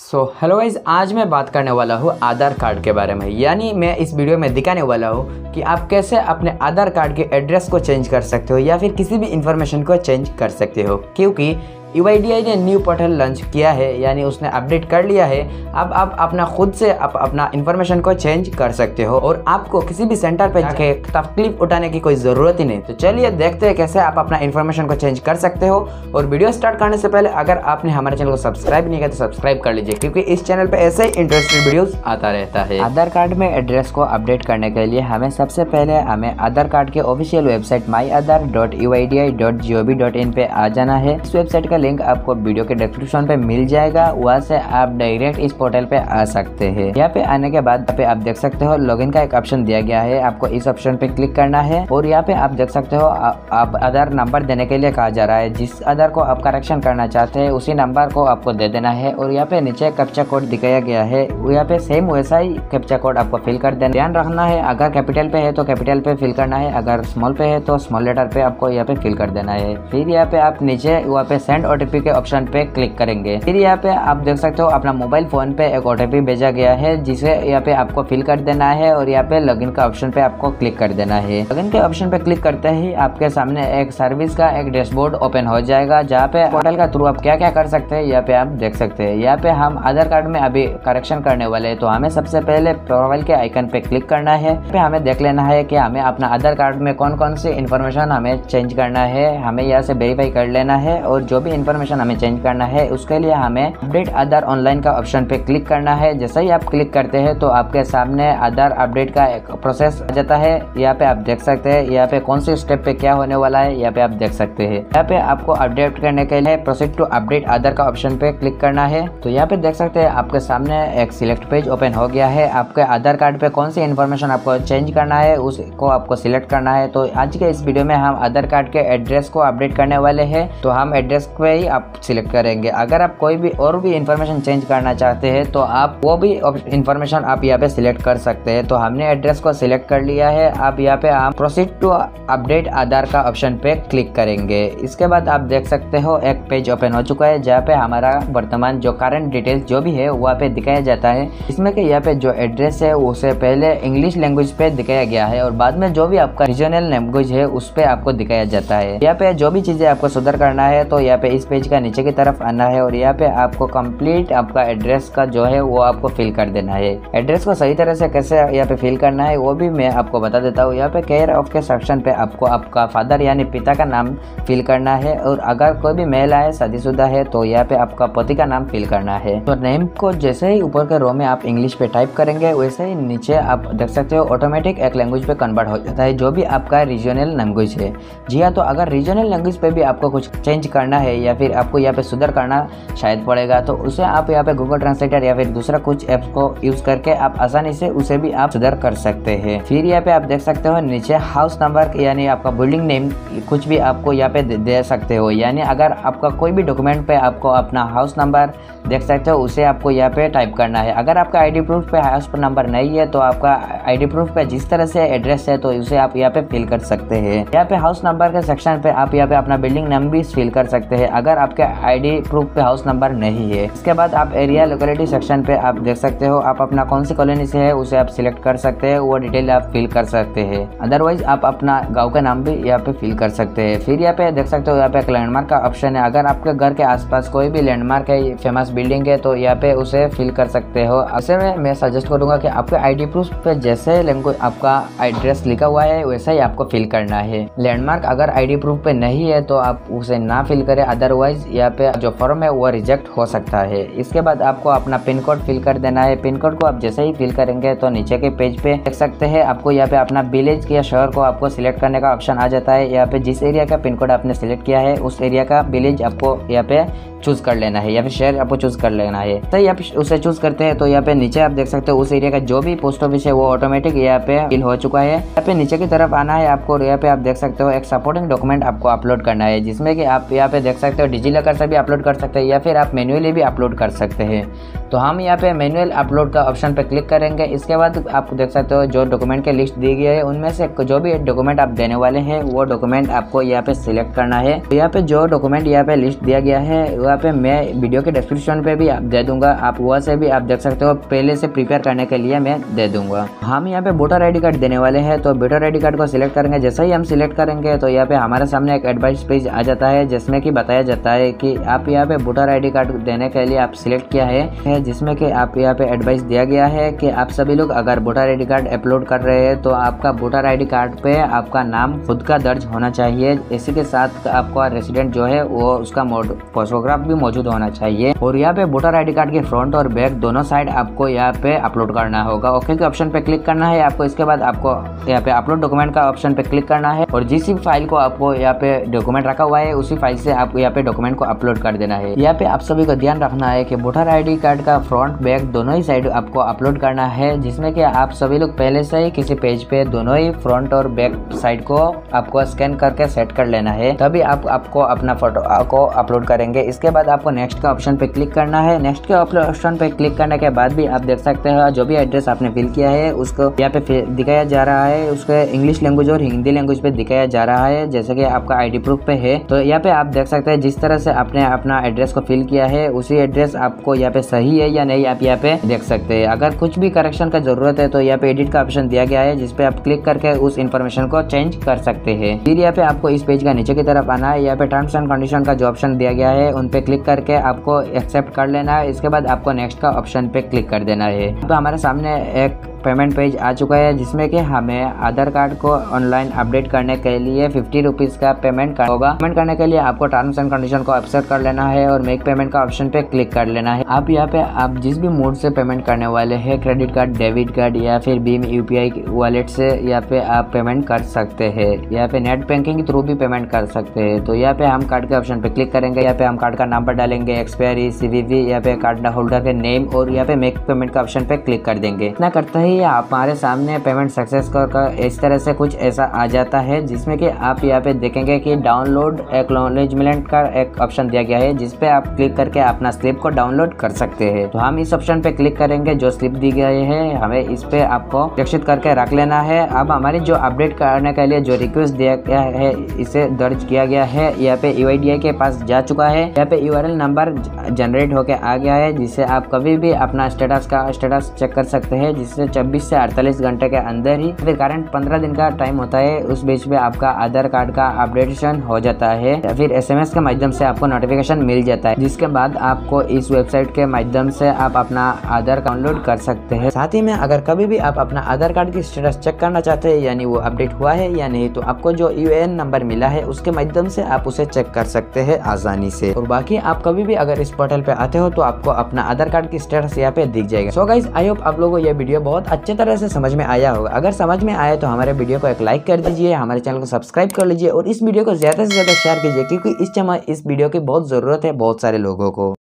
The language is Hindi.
सो हेलो गाइज़ आज मैं बात करने वाला हूँ आधार कार्ड के बारे में। यानी मैं इस वीडियो में दिखाने वाला हूँ कि आप कैसे अपने आधार कार्ड के एड्रेस को चेंज कर सकते हो या फिर किसी भी इंफॉर्मेशन को चेंज कर सकते हो। क्योंकि यू ने न्यू पोर्टल लॉन्च किया है यानी उसने अपडेट कर लिया है। अब आप अपना खुद से आप अपना इन्फॉर्मेशन को चेंज कर सकते हो और आपको किसी भी सेंटर पे जाके तकलीफ़ उठाने की कोई ज़रूरत ही नहीं। तो चलिए देखते हैं कैसे आप अपना इन्फॉर्मेशन को चेंज कर सकते हो। और वीडियो स्टार्ट करने से पहले अगर आपने हमारे चैनल को सब्सक्राइब नहीं किया तो सब्सक्राइब कर लीजिए क्योंकि इस चैनल पर ऐसे ही इंटरेस्टेड वीडियोज़ आता रहता है। आधार कार्ड में एड्रेस को अपडेट करने के लिए हमें सबसे पहले हमें आधार कार्ड के official website my Aadhaar dot U I D A I dot G O V dot in आ जाना है। इस वेबसाइट का लिंक आपको वीडियो के डिस्क्रिप्शन पे मिल जाएगा। वहाँ से आप डायरेक्ट इस पोर्टल पे आ सकते हैं। यहाँ पे आने के बाद पे आप देख सकते हो लॉगिन का एक ऑप्शन दिया गया है। आपको इस ऑप्शन पे क्लिक करना है और यहाँ पे आप देख सकते हो आप आधार नंबर देने के लिए कहा जा रहा है। जिस आधार को आप करेक्शन करना चाहते हैं, उसी नंबर को आपको दे देना है और यहाँ पे नीचे कैप्चा कोड दिखाया गया है। यहाँ पे सेम वैसा ही कैप्चा कोड आपको फिल कर देना ध्यान रखना है, अगर कैपिटल पे है तो कैपिटल पे फिल करना है, अगर स्मॉल पे है तो स्मॉल लेटर पे आपको यहाँ पे फिल कर देना है। फिर यहाँ पे आप नीचे वहाँ पे सेंड ओटीपी के ऑप्शन पे क्लिक करेंगे। फिर यहाँ पे आप देख सकते हो अपना मोबाइल फ़ोन पे एक ओटीपी भेजा गया है, जिसे यहाँ पे आपको फिल कर देना है और यहाँ पे लॉगिन का ऑप्शन पे आपको क्लिक कर देना है। लॉगिन के ऑप्शन पे क्लिक करते ही आपके सामने एक सर्विस का एक डैशबोर्ड ओपन हो जाएगा, जहाँ पे पोर्टल का थ्रू आप क्या क्या कर सकते हैं, यहाँ पे आप देख सकते हैं। यहाँ पे हम आधार कार्ड में अभी करेक्शन करने वाले हैं तो हमें सबसे पहले प्रोफ़ाइल के आइकन पे क्लिक करना है। पे हमें देख लेना है कि हमें अपना आधार कार्ड में कौन कौन सी इन्फॉर्मेशन हमें चेंज करना है, हमें यहाँ से वेरीफाई कर लेना है और जो भी इन्फॉर्मेशन हमें चेंज करना है, उसके लिए हमें अपडेट आधार ऑनलाइन का ऑप्शन पे क्लिक करना है। जैसे ही आप क्लिक करते हैं तो आपके सामने आधार अपडेट का एक प्रोसेस आ जाता है। यहाँ पे आप देख सकते हैं, यहाँ पे कौन सी स्टेप पे क्या होने वाला है, यहाँ पे आप देख सकते हैं। यहाँ पे आपको अपडेट करने के लिए प्रोसेस टू अपडेट आधार का ऑप्शन पे क्लिक करना है। तो यहाँ पे देख सकते हैं, आपके सामने एक सिलेक्ट पेज ओपन हो गया है। आपके आधार कार्ड पे कौन सी इन्फॉर्मेशन आपको चेंज करना है, उसको आपको सिलेक्ट करना है। तो आज के इस वीडियो में हम आधार कार्ड के एड्रेस को अपडेट करने वाले हैं। तो हम एड्रेस पे ही आप सिलेक्ट करेंगे। अगर आप कोई भी और भी इंफॉर्मेशन चेंज करना चाहते हैं तो आप वो भी इंफॉर्मेशन आप यहाँ पे सिलेक्ट कर सकते हैं। तो हमने एड्रेस को सिलेक्ट कर लिया है। आप यहाँ पे आप प्रोसीड टू अपडेट आधार का ऑप्शन पे क्लिक करेंगे। इसके बाद आप देख सकते हो, एक पेज ओपन हो चुका है, जहाँ पे हमारा वर्तमान जो करंट डिटेल्स जो भी है, वहाँ पे दिखाया जाता है। इसमें कि यहाँ पे जो एड्रेस है, उसे पहले इंग्लिश लैंग्वेज पे दिखाया गया है और बाद में जो भी आपका रीजनल लैंग्वेज है, उस पर आपको दिखाया जाता है। यहाँ पे जो भी चीज़ें आपको सुधर करना है तो यहाँ पे इस पेज का नीचे की तरफ़ आना है और यहाँ पे आपको कंप्लीट आपका एड्रेस का जो है वो आपको फिल कर देना है। एड्रेस को सही तरह से कैसे यहाँ पे फिल करना है, वो भी मैं आपको बता देता हूँ। यहाँ पे केयर ऑफ़ के सेक्शन पे आपको आपका फादर यानी पिता का नाम फिल करना है और अगर कोई भी महिला है शादीशुदा है तो यहाँ पे आपका पति का नाम फिल करना है। तो नेम को जैसे ही ऊपर के रो में आप इंग्लिश पे टाइप करेंगे, वैसे ही नीचे आप देख सकते हो ऑटोमेटिक एक लैंग्वेज पे कन्वर्ट हो जाता है, जो भी आपका रीजनल लैंग्वेज है। जी हाँ तो अगर रीजनल लैंग्वेज पे भी आपको कुछ चेंज करना है या फिर आपको यहाँ पे सुधर करना शायद पड़ेगा तो उसे आप यहाँ पे गूगल ट्रांसलेटर या फिर दूसरा कुछ ऐप्स को यूज़ करके आप आसानी से उसे भी आप सुधार कर सकते हैं। फिर यहाँ पे आप देख सकते हो नीचे हाउस नंबर यानी आपका बिल्डिंग नेम कुछ भी आपको यहाँ पे दे सकते हो। यानी अगर आपका कोई भी डॉक्यूमेंट पे आपको अपना हाउस नंबर देख सकते हो, उसे आपको यहाँ पे टाइप करना है। अगर आपका आईडी प्रूफ पे हाउस नंबर नहीं है तो आपका आईडी प्रूफ पे जिस तरह से एड्रेस है तो उसे आप यहाँ पे फिल कर सकते हैं। यहाँ पे हाउस नंबर के सेक्शन पे आप यहाँ पे अपना बिल्डिंग नेम भी फिल कर सकते हैं। अगर आपके आईडी प्रूफ पे हाउस नंबर नहीं है, इसके बाद आप एरिया लोकेलिटी सेक्शन पे आप देख सकते हो, आप अपना कौन सी कॉलोनी से है, उसे आप सिलेक्ट कर सकते हैं, वो डिटेल आप फिल कर सकते हैं। अदरवाइज़ आप अपना गाँव का नाम भी यहाँ पे फिल कर सकते हैं। फिर यहाँ पे देख सकते हो, यहाँ पे एक लैंडमार्क का ऑप्शन है। अगर आपके घर के आसपास कोई भी लैंडमार्क है फ़ेमस बिल्डिंग है तो यहाँ पे उसे फिल कर सकते हो। ऐसे में मैं सजेस्ट करूँगा कि आपके आईडी प्रूफ पे जैसे लैंग्वेज आपका एड्रेस लिखा हुआ है, वैसा ही आपको फिल करना है। लैंडमार्क अगर आईडी प्रूफ पे नहीं है तो आप उसे ना फिल करें। अदरवाइज़ यहाँ पे जो फॉर्म है वो रिजेक्ट हो सकता है इसके बाद आपको अपना पिन कोड फिल कर देना है पिन कोड को आप जैसे ही फिल करेंगे तो नीचे के पेज पे देख सकते हैं आपको यहाँ पे अपना विलेज या शहर को आपको सिलेक्ट करने का ऑप्शन आ जाता है यहाँ पे जिस एरिया का पिन कोड आपने सिलेक्ट किया है उस एरिया का विलेज आपको यहाँ पे चूज़ कर लेना है या फिर शहर आपको चूज़ कर लेना है तो यहाँ उसे चूज़ करते हैं तो यहाँ पे नीचे आप देख सकते हो उस एरिया का जो भी पोस्ट ऑफ़िस है वो ऑटोमेटिक यहाँ पे फिल हो चुका है यहाँ पे नीचे की तरफ़ आना है आपको यहाँ पे आप देख सकते हो एक सपोर्टिंग डॉक्यूमेंट आपको अपलोड करना है जिसमें कि आप यहाँ पे देख सकते सकते हो, डिजी लकर से भी अपलोड कर सकते हैं, या फिर आप मैनुअली भी अपलोड कर सकते हैं। तो हम यहाँ पे मैनुअल अपलोड का ऑप्शन पे क्लिक करेंगे। इसके बाद आप देख सकते हो, जो डॉक्यूमेंट की लिस्ट दी गई है, उनमें से जो भी डॉक्यूमेंट आप देने वाले हैं, वो डॉक्यूमेंट आपको यहाँ पे सिलेक्ट करना है। तो यहाँ पे जो डॉक्यूमेंट यहाँ पे लिस्ट दिया गया है, वहाँ पे मैं वीडियो के डिस्क्रिप्शन पे भी आप दे दूँगा। आप वहाँ से भी आप देख सकते हो, पहले से प्रिपेयर करने के लिए मैं दे दूँगा। हम यहाँ पे वोटर आईडी कार्ड देने वाले हैं तो वोटर आईडी कार्ड को सिलेक्ट करेंगे। जैसे ही हम सिलेक्ट करेंगे तो यहाँ पे हमारे सामने एक एडवाइस पेज आ जाता है, जिसमें कि बताया जाता है कि आप यहाँ पे वोटर आईडी कार्ड देने के लिए आप सिलेक्ट किया है जिसमें कि आप यहाँ पे एडवाइस दिया गया है कि आप सभी लोग अगर वोटर आईडी कार्ड अपलोड कर रहे हैं तो आपका वोटर आईडी कार्ड पे आपका नाम खुद का दर्ज होना चाहिए। इसी के साथ आपका रेसिडेंट जो है, वो उसका फोटोग्राफ भी मौजूद होना चाहिए। और यहाँ पे वोटर आईडी कार्ड के फ्रंट और बैक दोनों साइड आपको यहाँ पे अपलोड करना होगा। ओके के ऑप्शन पे क्लिक करना है, आपको इसके बाद आपको यहाँ पे अपलोड डॉक्यूमेंट का ऑप्शन पे क्लिक करना है। और जिस फ़ाइल को आपको यहाँ पे डॉक्यूमेंट रखा हुआ है, उसी फ़ाइल से आपको यहाँ पे डॉक्यूमेंट को अपलोड कर देना है। यहाँ पे आप सभी को ध्यान रखना है कि वोटर आईडी कार्ड का फ्रंट बैक दोनों ही साइड आपको अपलोड करना है, जिसमें कि आप सभी लोग पहले से ही किसी पेज पे दोनों ही फ्रंट और बैक साइड को आपको स्कैन करके सेट कर लेना है। तभी आप, आपको अपना फ़ोटो को अपलोड करेंगे। इसके बाद आपको नेक्स्ट का ऑप्शन पे क्लिक करना है। नेक्स्ट के ऑप्शन पे क्लिक करने के बाद भी आप देख सकते हैं, जो भी एड्रेस आपने फिल किया है, उसको यहाँ पे दिखाया जा रहा है। उसके इंग्लिश लैंग्वेज और हिंदी लैंग्वेज पे दिखाया जा रहा है, जैसे कि आपका आईडी प्रूफ पे है। तो यहाँ पे आप देख सकते हैं जिस तरह से आपने अपना एड्रेस को फिल किया है, उसी एड्रेस आपको यहाँ पे सही है या नहीं आप यहाँ पे देख सकते हैं। अगर कुछ भी करेक्शन का ज़रूरत है तो यहाँ पे एडिट का ऑप्शन दिया गया है जिसपे आप क्लिक करके उस इन्फॉर्मेशन को चेंज कर सकते हैं। फिर यहाँ पे आपको इस पेज का नीचे की तरफ़ आना है। यहाँ पे टर्म्स एंड कंडीशन का जो ऑप्शन दिया गया है, उन पे क्लिक करके आपको एक्सेप्ट कर लेना है। इसके बाद आपको नेक्स्ट का ऑप्शन पे क्लिक कर देना है। तो हमारे सामने एक पेमेंट पेज आ चुका है, जिसमें कि हमें आधार कार्ड को ऑनलाइन अपडेट करने के लिए फिफ्टी रुपीज़ का पेमेंट होगा। पेमेंट करने के लिए आपको टर्म्स एंड कंडीशन को एक्सेप्ट कर लेना है और मेक पेमेंट का ऑप्शन पे क्लिक कर लेना है। आप यहाँ पे, आप जिस भी मोड से पेमेंट करने वाले हैं क्रेडिट कार्ड डेबिट कार्ड या फिर बीम यूपीआई वॉलेट से यहाँ पे आप पेमेंट कर सकते हैं। यहाँ पे नेट बैंकिंग के थ्रू भी पेमेंट कर सकते हैं। तो यहाँ पे हम कार्ड के ऑप्शन पे क्लिक करेंगे। यहाँ पे हम कार्ड का नंबर डालेंगे एक्सपायरी सीवीवी यहाँ पे कार्ड होल्डर के नेम और यहाँ पे मेक पेमेंट का ऑप्शन पे क्लिक कर देंगे। इतना करते ही हमारे सामने पेमेंट सक्सेस कर इस तरह से कुछ ऐसा आ जाता है, जिसमें कि आप यहाँ पे देखेंगे कि डाउनलोड एक्नोलेजमेंट का एक ऑप्शन दिया गया है जिसपे आप क्लिक करके अपना स्लिप को डाउनलोड कर सकते हैं। तो हम इस ऑप्शन पे क्लिक करेंगे, जो स्लिप दी गई है, हमें इस पे आपको सुरक्षित करके रख लेना है। अब हमारी जो अपडेट करने के लिए जो रिक्वेस्ट दिया गया है, इसे दर्ज किया गया है। यहाँ पे यूआईडीआई के पास जा चुका है। यहाँ पे यूआरएल नंबर जनरेट होके आ गया है जिससे आप कभी भी अपना स्टेटस का स्टेटस चेक कर सकते हैं, जिससे चौबीस से अड़तालीस घंटे के अंदर ही। फिर करंट पंद्रह दिन का टाइम होता है, उस बीच में आपका आधार कार्ड का अपडेटेशन हो जाता है। या फिर एसएमएस के माध्यम से आपको नोटिफिकेशन मिल जाता है, जिसके बाद आपको इस वेबसाइट के माध्यम से आप अपना आधार डाउनलोड कर सकते हैं। साथ ही में अगर कभी भी आप अपना आधार कार्ड की स्टेटस चेक करना चाहते हैं, यानी वो अपडेट हुआ है या नहीं तो आपको जो यूएन नंबर मिला है, उसके माध्यम से आप उसे चेक कर सकते हैं आसानी से। और बाकी आप कभी भी अगर इस पोर्टल पे आते हो तो आपको अपना आधार कार्ड की स्टेटस यहाँ पे दिख जाएगा। सो गाइज़ आई होप आप लोगों को ये वीडियो बहुत अच्छे तरह से समझ में आया होगा। अगर समझ में आया तो हमारे वीडियो को एक लाइक कर दीजिए, हमारे चैनल को सब्सक्राइब कर लीजिए और इस वीडियो को ज़्यादा से ज़्यादा शेयर कीजिए, क्योंकि इस समय इस वीडियो की बहुत ज़रूरत है बहुत सारे लोगों को।